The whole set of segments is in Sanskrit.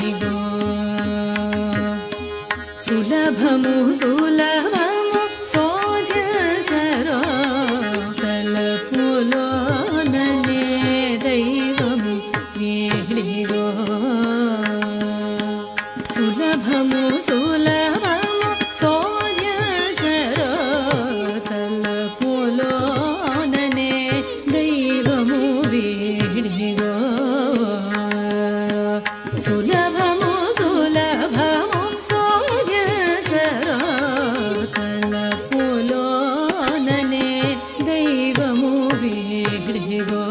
be 第一个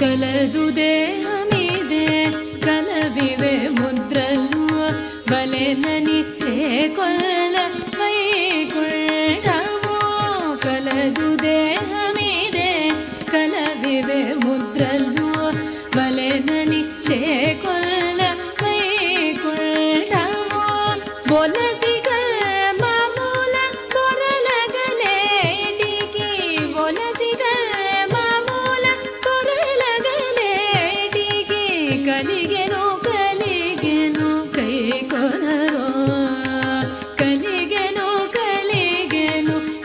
कल दुदे हमी दे कल विवे मन्त्र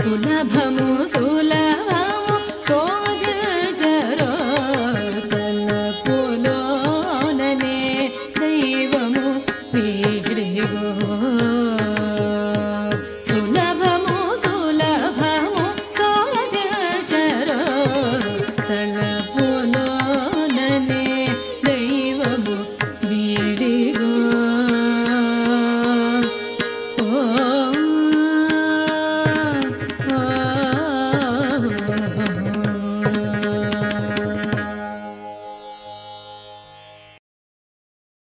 सुलभमु